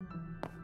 you